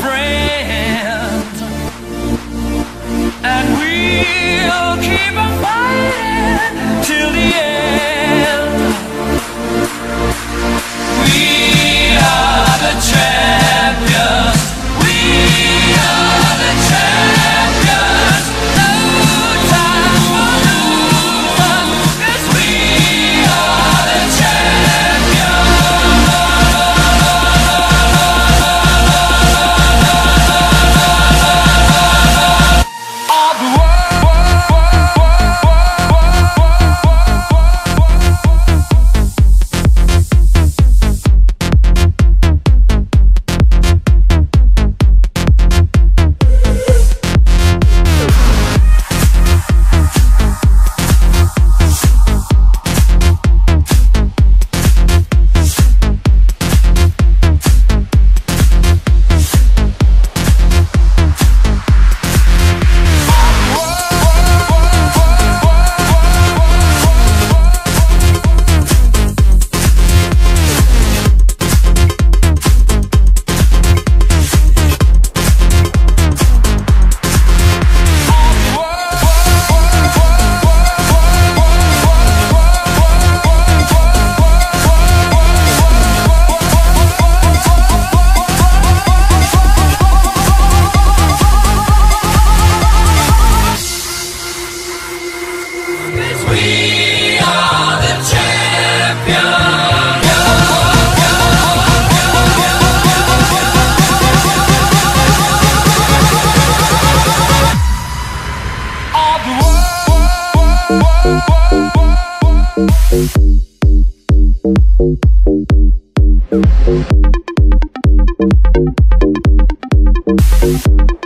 friend, and we'll keep on fighting till the end. Thank